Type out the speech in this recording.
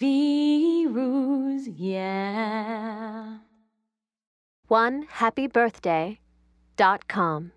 Virus, yeah. One happy birthday dot com.